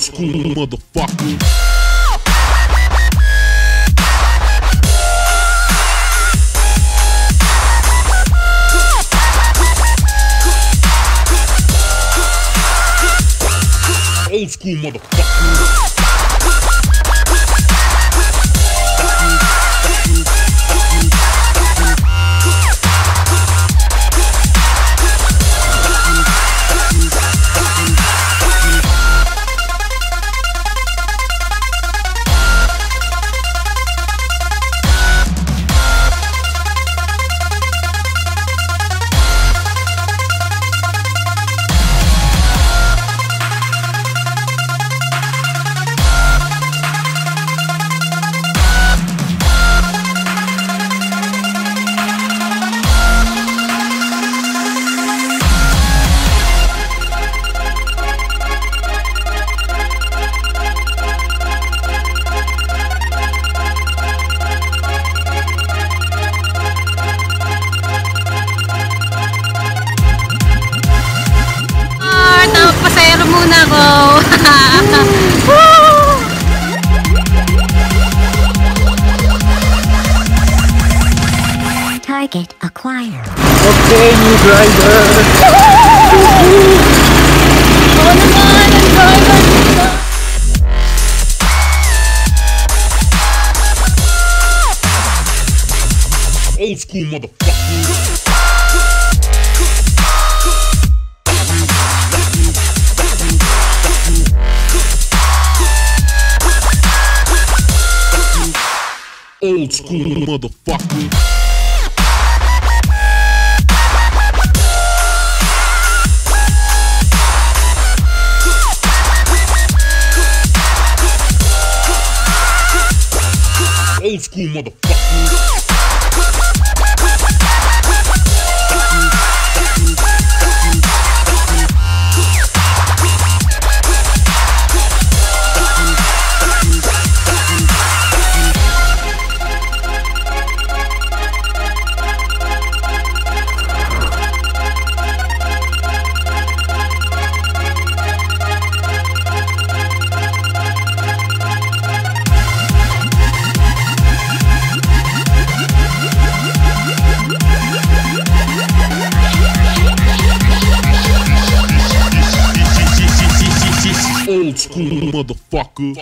school motherfucker. Old school motherfucker. Muna ako. Target acquired. Okay, new driver. Oo naman, ang driver. Old school motherfucker. Old school motherfucker. Old school motherfucker. Old school motherfucker.